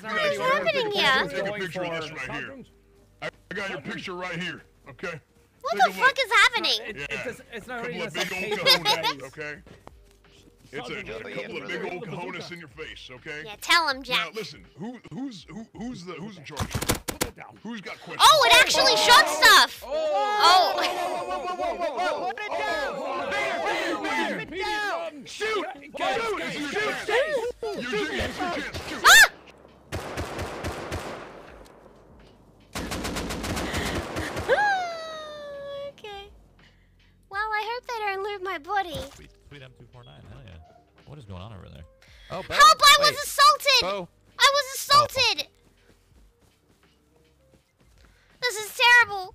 What What is happening here? Take a picture of this right here. I I got your picture right here. Okay. What Take the fuck look. is happening? It, Yeah. it does, it's not really Couple of a big old cojones. Okay. It's a, Sergeant, a couple of big old cojones in your face. Okay. Yeah, tell him, Jack. Now listen. Who who's who who's the who's in charge? Put it down. Who's got questions? Oh, it actually shot stuff. Oh. Put it down! Put it down! Shoot! Guys, Shoot! guys, It's your guys, chance. Your chance. It's your chance. Shoot. Well, I hope they don't loot my body. Sweet, sweet M249, hell yeah. What is going on over there? Oh, Bo. Help! I Wait. was assaulted! Bo. I was assaulted! Oh. This is terrible!